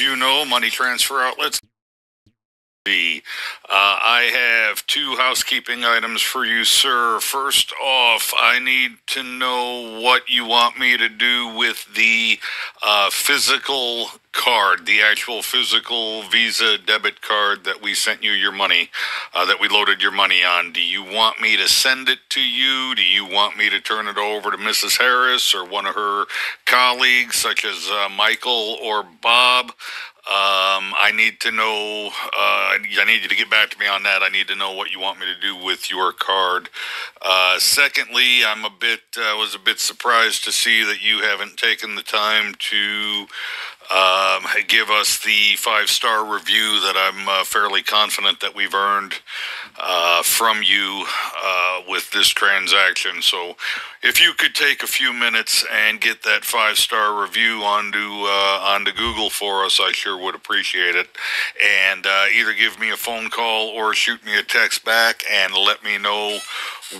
you know, Money Transfer Outlets. Uh, I have two housekeeping items for you, sir. First off, I need to know what you want me to do with the uh, physical card, the actual physical Visa debit card that we sent you your money, uh, that we loaded your money on. Do you want me to send it to you? Do you want me to turn it over to Mrs. Harris or one of her colleagues, such as uh, Michael or Bob? Um, I need to know. Uh, I need you to get back to me on that. I need to know what you want me to do with your card. Uh, secondly, I'm a bit uh, was a bit surprised to see that you haven't taken the time to um, give us the five star review that I'm uh, fairly confident that we've earned uh, from you uh, with this transaction. So, if you could take a few minutes and get that five star review onto uh, onto Google for us, I sure would appreciate it. And uh, either give me a phone call or shoot me a text back and let me know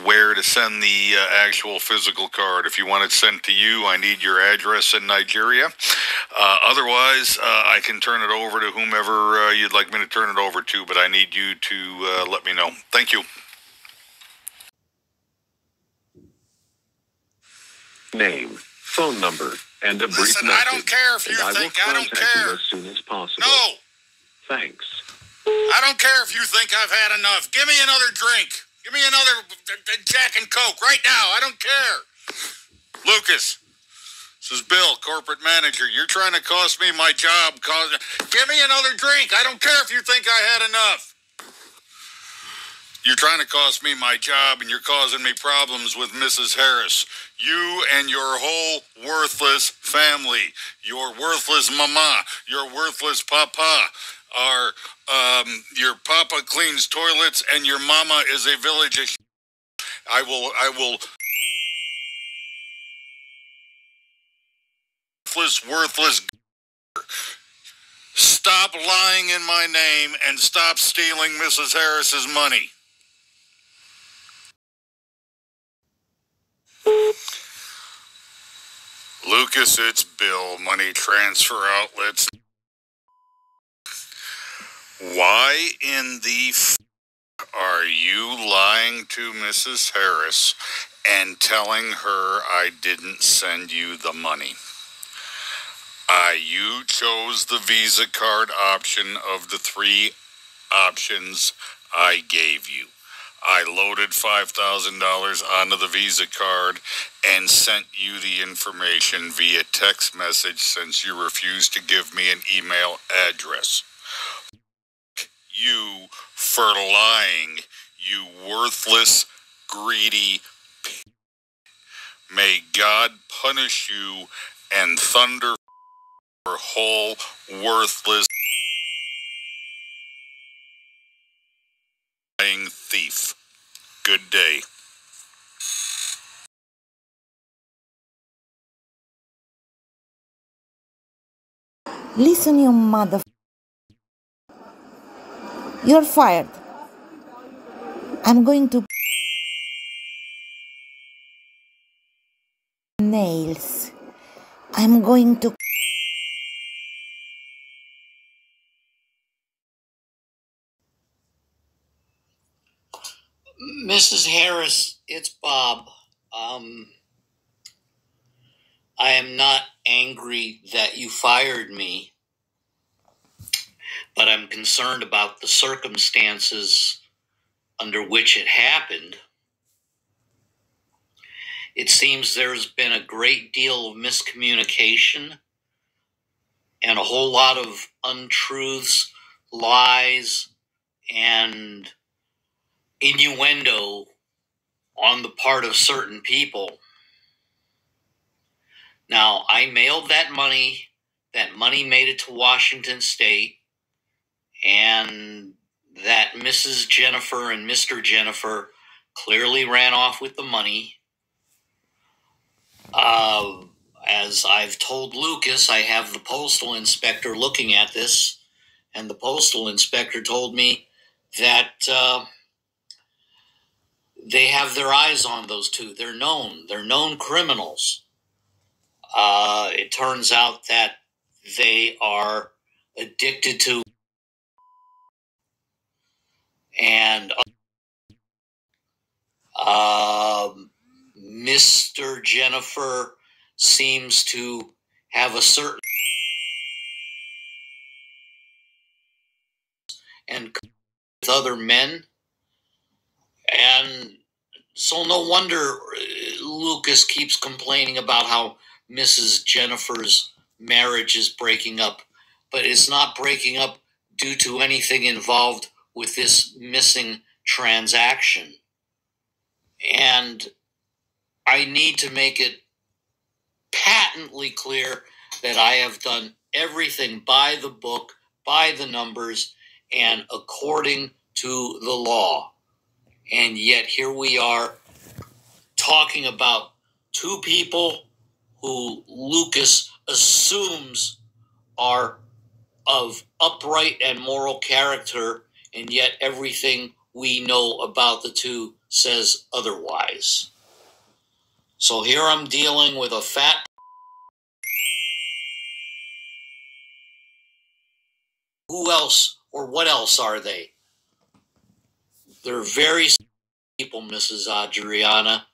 where to send the uh, actual physical card. If you want it sent to you, I need your address in Nigeria. Uh, otherwise, uh, I can turn it over to whomever uh, you'd like me to turn it over to, but I need you to uh, let me know. Thank you. Name, phone number, and a brief Listen, message. I don't care if you I think will I don't care. as soon as possible. No, Thanks. I don't care if you think I've had enough. Give me another drink. Give me another Jack and Coke right now. I don't care. Lucas, this is Bill, corporate manager. You're trying to cost me my job. Cause, give me another drink. I don't care if you think I had enough. You're trying to cost me my job and you're causing me problems with Mrs. Harris. You and your whole worthless family, your worthless mama, your worthless papa, are um, your papa cleans toilets and your mama is a village of I will I will worthless worthless Stop lying in my name and stop stealing Mrs. Harris's money. Lucas, it's Bill, money transfer outlets. Why in the f- are you lying to Mrs. Harris and telling her I didn't send you the money? Uh, you chose the Visa card option of the three options I gave you. I loaded $5,000 onto the Visa card and sent you the information via text message since you refused to give me an email address. You for lying, you worthless, greedy. p- May God punish you and thunder your whole worthless lying thief. Good day. Listen, you mother. You're fired. I'm going to. Nails. I'm going to. Mrs. Harris, it's Bob. Um, I am not angry that you fired me, but I'm concerned about the circumstances under which it happened. It seems there's been a great deal of miscommunication and a whole lot of untruths, lies, and innuendo on the part of certain people. Now, I mailed that money. That money made it to Washington State. And that Mrs. Jennifer and Mr. Jennifer clearly ran off with the money. Uh, as I've told Lucas, I have the postal inspector looking at this. And the postal inspector told me that. Uh, they have their eyes on those two. They're known. They're known criminals. Uh, it turns out that they are addicted to and um, Mr. Jennifer seems to have a certain and with other men and so no wonder uh, Lucas keeps complaining about how Mrs. Jennifer's marriage is breaking up, but it's not breaking up due to anything involved with this missing transaction. And I need to make it patently clear that I have done everything by the book, by the numbers, and according to the law. And yet here we are talking about two people who Lucas assumes are of upright and moral character, and yet everything we know about the two says otherwise. So here I'm dealing with a fat. Who else or what else are they? They're very people, Mrs. Adriana.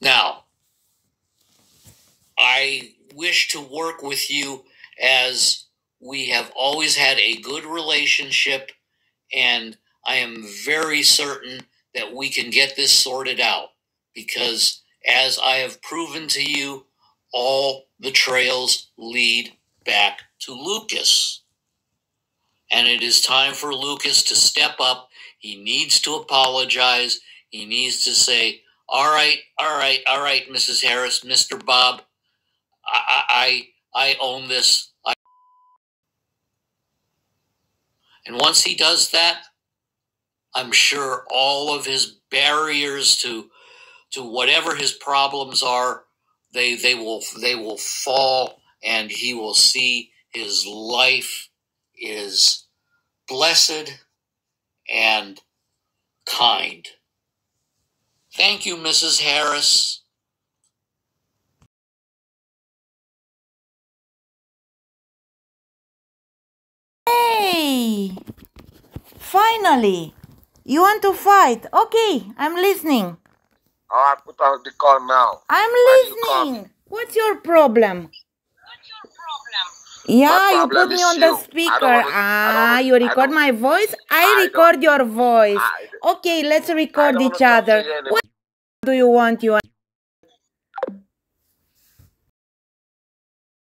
Now, I wish to work with you as we have always had a good relationship, and I am very certain that we can get this sorted out because, as I have proven to you, all the trails lead back to Lucas. And it is time for Lucas to step up. He needs to apologize. He needs to say, All right, all right, all right, Mrs. Harris, Mr. Bob, I, I, I own this. I... And once he does that, I'm sure all of his barriers to to whatever his problems are, they they will they will fall and he will see his life is blessed and kind. Thank you, Mrs. Harris. Hey! Finally! You want to fight? Okay, I'm listening. Oh, I put out the call now. I'm Why you call listening. What's your problem? Yeah, you problem put me on the you. I speaker. wanna- Ah, don't- you record my voice? I, I record your voice. I- Okay, let's record each wanna talk to other. What do you want? You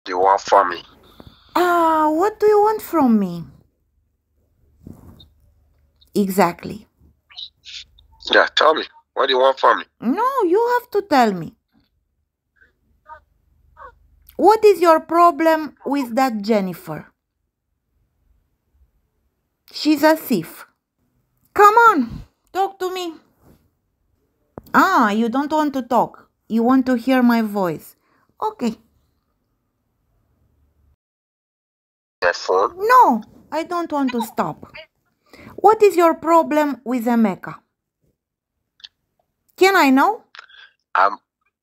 Do you want for me? Ah, what do you want from me? Exactly. Yeah, tell me. What do you want from me? No, you have to tell me. What is your problem with that Jennifer? She's a thief. Come on, talk to me. Ah, you don't want to talk. You want to hear my voice. Okay. That phone? No, I don't want to stop. What is your problem with Emeka? Can I know? I'm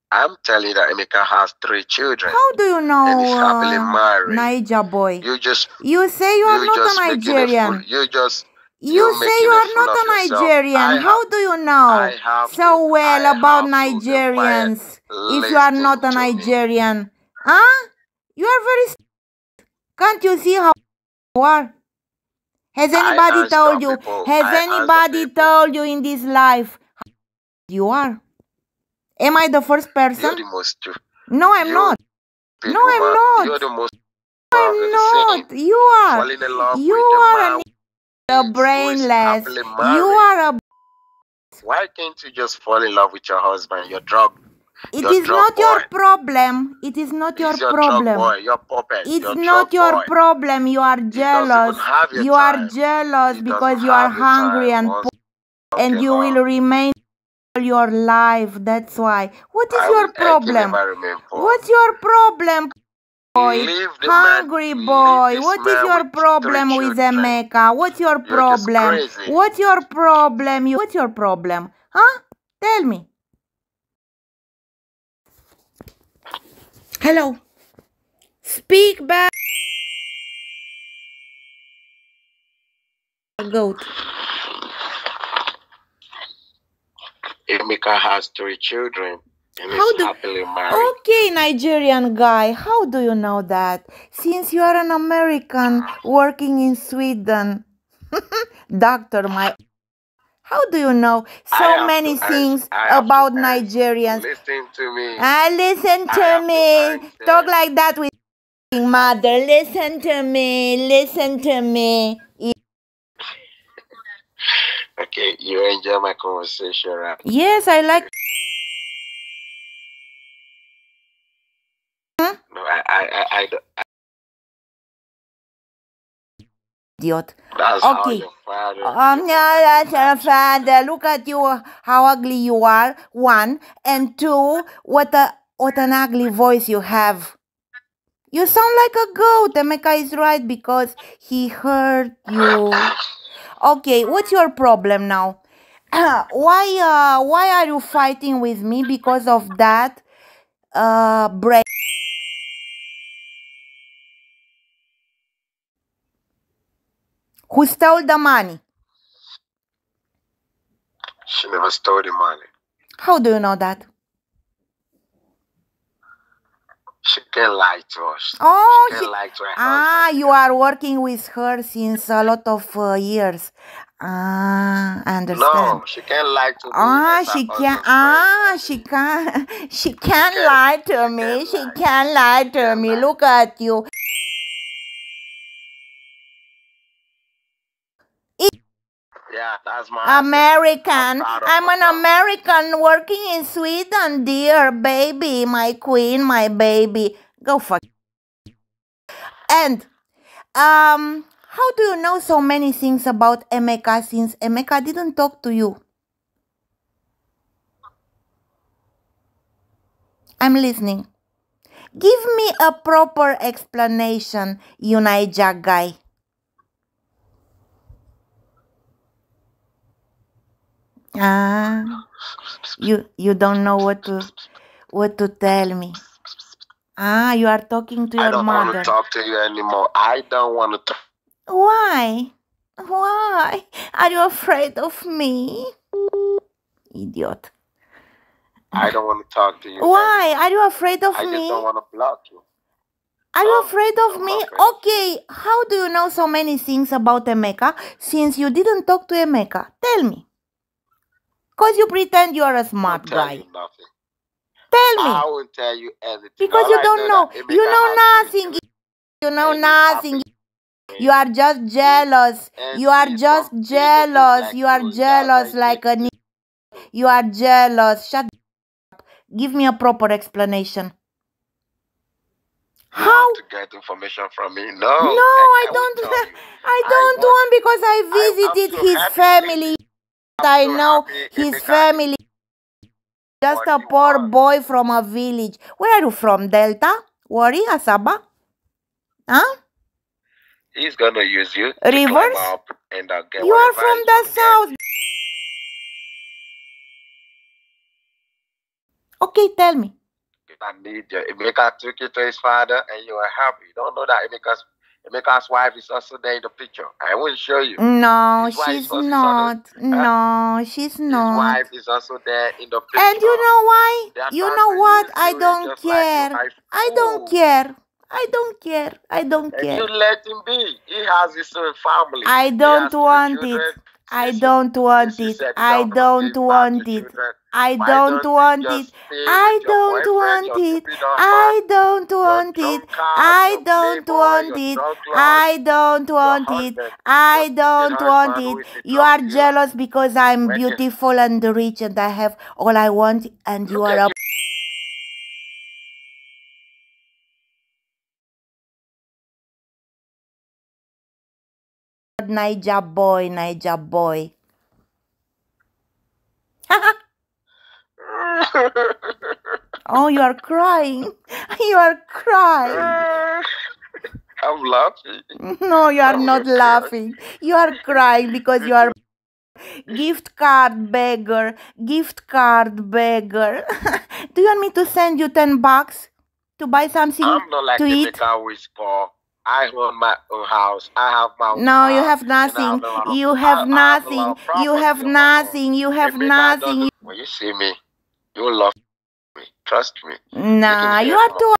I'm telling you that Emeka has three children. How do you know, And he's happily uh, married. Naija boy? You just You say you are you not a. Nigerian. You just You say you are not a. Nigerian. I How do you know have so well I about have to be quiet. Nigerians if you are not a. Nigerian? Huh? You are very. Can't you see how you are? Has anybody told you? people. Has I anybody told you in this life how you are? Am I the first person? the No, I'm you not. No, I'm man. not. You're the most I'm not. You are. You are a a brainless. You are a. Why can't you just fall in love with your husband? Your drug. It Your is not your problem. It is not your your problem. boy. Your puppet. It's your not your boy. problem. You are jealous. even have your You are jealous He because you are hungry time. and poor, and you will remain all your life. That's why. What is I your will- I can problem? never remain poor. What's your problem, boy? Man- Hungry leave boy. What is your problem with. Emeka? What's your problem? What's your problem? You- What's your problem? Huh? Tell me. Hello. Speak back. Goat. Emeka has three children and How is do- happily married. Okay, Nigerian guy, how do you know that? Since you are an American working in Sweden. Doctor, my. How do you know so many to things I to about. Nigerians? Listen to me. Ah, listen to to me. ask Talk like that with mother. Listen to me. Listen to me. Okay, you enjoy my conversation, right? Yes, I like. No, I, I, I, I Idiot. that's Okay. Um, yeah, that's your father. Look at you, how ugly you are. One and two, what a what an ugly voice you have. You sound like a goat. Emeka is right because he hurt you. Okay, what's your problem now? why uh why are you fighting with me because of that uh break? Who stole the money? She never stole the money. How do you know that? She can lie to us. Oh, she she, can lie to her ah, husband. you are working with her since a lot of uh, years. Ah, I understand. No, she can't lie to me. Ah, she can. Ah, she can. She can can- lie to she me. can She lie. can lie to can me. lie. Look at you. Yeah, that's my American. I'm an myself. American working in Sweden, dear baby, my queen, my baby. Go fuck. And um, how do you know so many things about Emeka since Emeka didn't talk to you? I'm listening. Give me a proper explanation, you Niger guy. Ah, you you don't know what to what to tell me. Ah, you are talking to I your don't want mother. to talk to you anymore. I don't want to talk. Why? Why? Are you afraid of me? Idiot. I don't want to talk to you. Why? Are you afraid of me? I just me? don't want to block you. Are you No, afraid of I'm me? not afraid. Okay, how do you know so many things about Emeka since you didn't talk to Emeka? Tell me. Because you pretend you are a smart guy. nothing. Tell me. I won't tell you anything. Because All you I don't know. that You know nothing. You know nothing. You are just jealous. You are just jealous. You are jealous like a. You are jealous. Shut up. Give me a proper explanation. You How? to get information from me? No. No, I will don't. I I don't want- because I visited his family. I know his family. Just a poor boy from a village. Where are you from? Delta? Warri? Asaba? Huh? He's gonna use you to Rivers? climb up and get You are from he the south. Okay, tell me. I need you. Emeka took you to his father and you were happy. You don't know that Emeka's Emeka's wife is also there in the picture. I will show you. No, His she's not. No, she's not. His wife is also there in the picture. And you know why? You know what? I don't just like care. I don't care. I don't care. I don't And you let him be. He has his own family. I don't want children. it. I don't want it. I don't want it. I don't want it. I don't want it. I don't want it. I don't want it. I don't want it. I don't want it. You are jealous because I'm beautiful and rich and I have all I want and you are a. Niger boy, Niger boy. oh, you are crying. You are crying. I'm laughing. No, you are Oh, not God. laughing. You are crying because you are gift card beggar, gift card beggar. Do you want me to send you 10 bucks to buy something I'm not like to to eat? make a wish for. I own my own house. I have my own No, you have nothing. have a lot of- You have I a lot nothing. You have of my own. nothing. You have nothing. When you see me, you love me. Trust me. Nah, You you can have to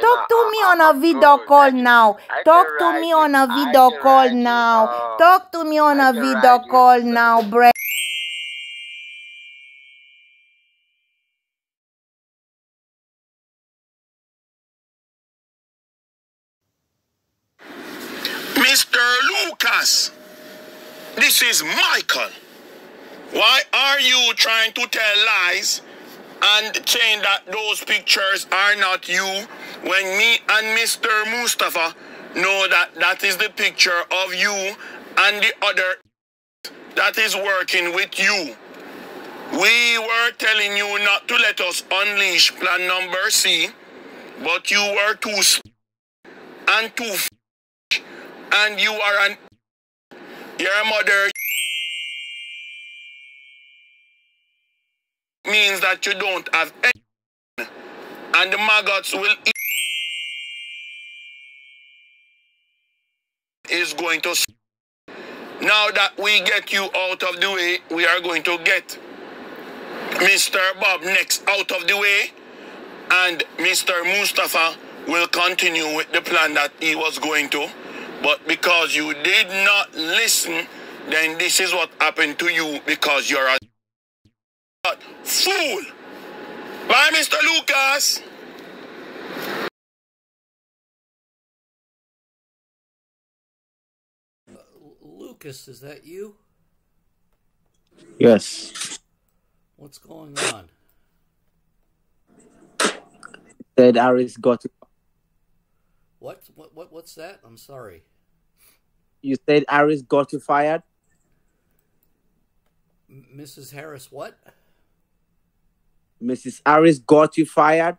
talk to me on a I'm video call now. Talk to me on a video call now. Talk to me on a video call now, Brett. Mr. Lucas, this is Michael. Why are you trying to tell lies and saying that those pictures are not you when me and Mr. Mustafa know that that is the picture of you and the other that is working with you? We were telling you not to let us unleash plan number C, but you were too and too and you are an your mother means that you don't have any and the maggots will eat is going to now that we get you out of the way we are going to get Mr. Bob next out of the way and Mr. Mustafa will continue with the plan that he was going to. But because you did not listen, then this is what happened to you because you're a fool. Bye, Mr. Lucas. Lucas, is that you? Yes. What's going on? Said Aris got What? What? What? What's that? I'm sorry. you said Aris got you fired? M- Mrs. Harris, what? Mrs. Harris got you fired?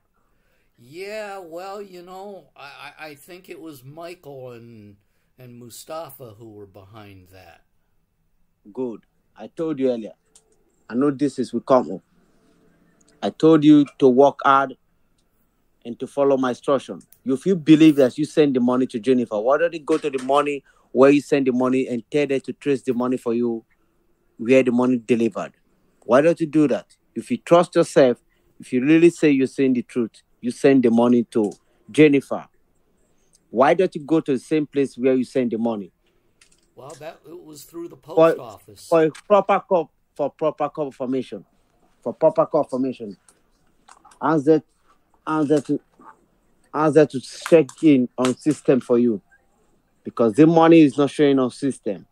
Yeah, well, you know, I, I, think it was Michael and and Mustafa who were behind that. Good. I told you earlier. I know this is will come up. I told you to work hard and to follow my instruction. If you believe that you send the money to Jennifer, why don't you go to the money where you send the money and tell her to trace the money for you where the money delivered? Why don't you do that? If you trust yourself, if you really say you're saying the truth, you send the money to Jennifer. Why don't you go to the same place where you send the money? Well, that it was through the post For- office. for a proper co- for proper confirmation, for proper confirmation. Answer, that, to, answer to check in on system for you, because the money is not showing on system.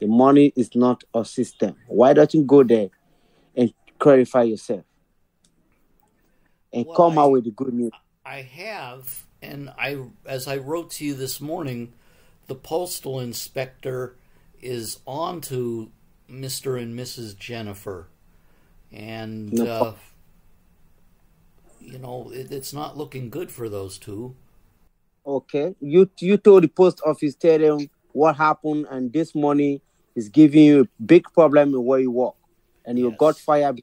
The money is not on system. Why don't you go there clarify yourself and Well, come I- out with the good news? I have, and I, as I wrote to you this morning, the postal inspector is on to Mr. and Mrs. Jennifer, and No uh, you know it, it's not looking good for those two. Okay, you you told the post office tell them what happened, and this money is giving you a big problem in where you work, and you Yes. got fired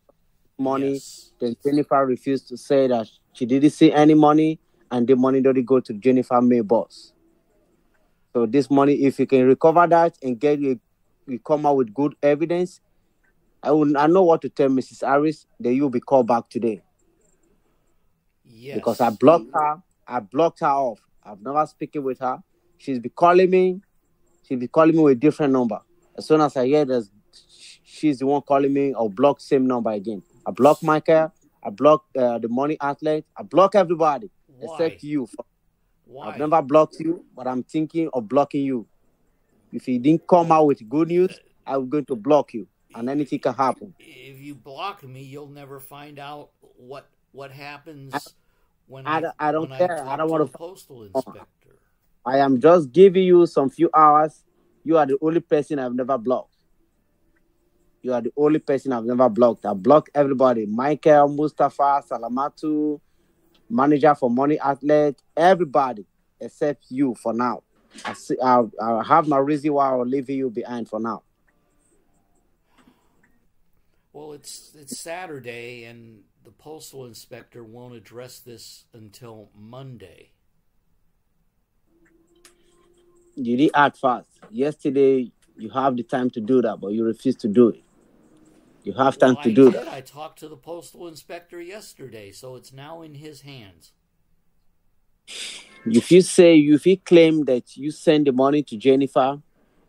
money. Yes. Then Jennifer refused to say that she didn't see any money, and the money didn't go to Jennifer May boss. So this money, if you can recover that and get you, you come out with good evidence, I will. I know what to tell Mrs. Harris. That you'll be called back today Yes. because I blocked her. I blocked her off. I've never spoken with her. She's be calling me. She'll be calling me with different number. As soon as I hear that she's the one calling me, I'll block same number again. I block Michael. I block uh, the money outlet. I block everybody Why? except you. Why? I've never blocked you, but I'm thinking of blocking you. If you didn't come out with good news, I'm going to block you, and anything can happen. If you block me, you'll never find out what what happens when I I, don't- I don't when care. I talk don't to wanna postal inspector. I am just giving you some few hours. You are the only person I've never blocked. You are the only person I've never blocked. I blocked everybody. Michael, Mustafa, Salamatu, manager for Money Outlet, everybody except you for now. I see, I, I have my reason why I'm leaving you behind for now. Well, it's it's Saturday, and the postal inspector won't address this until Monday. You did act fast. Yesterday, you have the time to do that, but you refuse to do it. You have time Well, to I do did. that. I talked to the postal inspector yesterday, so it's now in his hands. If you say, if you claim that you send the money to Jennifer,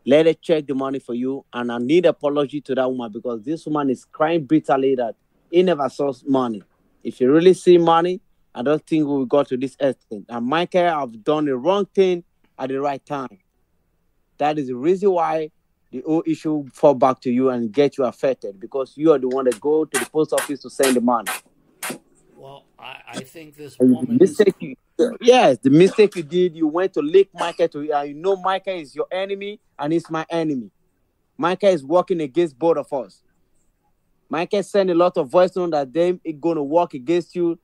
let her check the money for you. And I need apology to that woman because this woman is crying bitterly that he never saw money. If you really see money, I don't think we will go to this extent. And Michael I've done the wrong thing at the right time. That is the reason why the whole issue fall back to you and get you affected because you are the one that go to the post office to send the money. Well, I, I think this And the woman is you, yes, the mistake you did, you went to Lake Michael to, uh, you know, Michael is your enemy and he's my enemy. Michael is working against both of us. Michael sent a lot of voice on that them it gonna work against you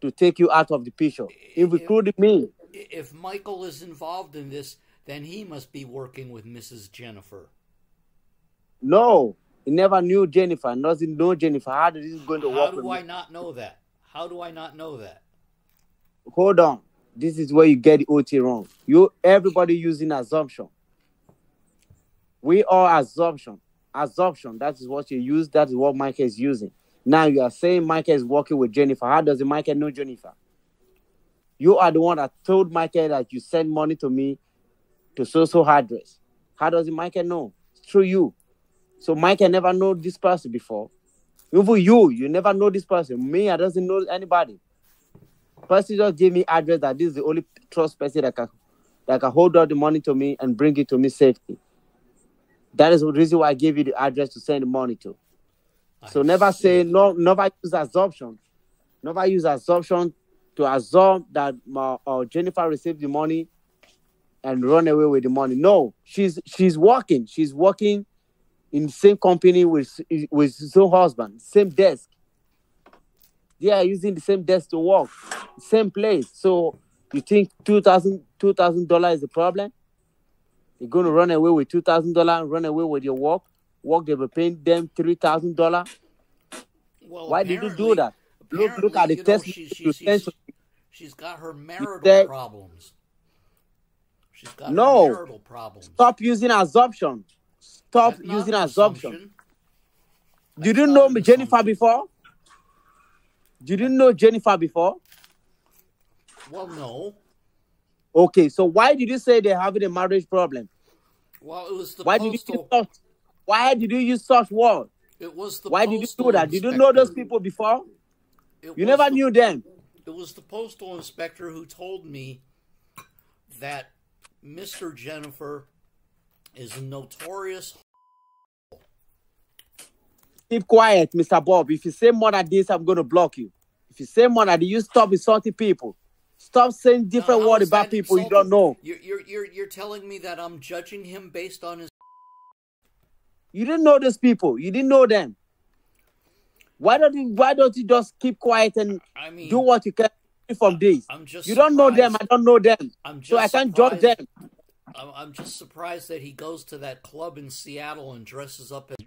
to take you out of the picture. If- recruited me. if Michael is involved in this, then he must be working with Mrs. Jennifer. No, he never knew Jennifer. Doesn't know Jennifer. How is this going to How work? do with I me? not know that? How do I not know that? Hold on. This is where you get the OT wrong. You everybody using assumption. We are assumption. Assumption. That is what you use. That is what Michael is using. Now you are saying Michael is working with Jennifer. How does Michael know Jennifer? You are the one that told Michael that you send money to me to so-so address. How does Michael know? It's through you. So Michael never know this person before. Even you, you never know this person. Me, I doesn't know anybody. Person just gave me address that this is the only trust person that can that can hold out the money to me and bring it to me safely. That is the reason why I gave you the address to send the money to. So never say no, never use assumption. Never use assumption to assume that uh, uh, Jennifer received the money and run away with the money. No, she's she's working. She's working in the same company with with own husband, same desk. They are using the same desk to work, same place. So you think two thousand two thousand dollars is the problem? You're gonna run away with two thousand dollars and run away with your work. Work they were paying them three thousand dollars. Well, Why did you do that? Look, look at the apparently, you know, test she- you she- sent she's, got her marital said- problems. She's got No. marital problems. Stop using assumption. Stop That's using assumption. assumption. You didn't know Jennifer assumption. before? You didn't know Jennifer before? Well, no. Okay, so why did you say they're having a marriage problem? Well, it was the Why did you use such why did you use such word? It was the Why did you do that? Did you know those people before? It You never the- knew them. It was the postal inspector who told me that Mr. Jennifer is a notorious. Keep quiet, Mr. Bob. If you say more than this, I'm gonna block you. If you say more than this, you stop insulting people. Stop saying different how words about people you don't know. You're, you're you're you're telling me that I'm judging him based on his. You didn't know those people. You didn't know them. Why don't you why don't you just keep quiet and I mean, do what you can from this? I'm just. You don't know them, I don't know them. I'm just So I can't judge them. I'm I'm just surprised that he goes to that club in Seattle and dresses up as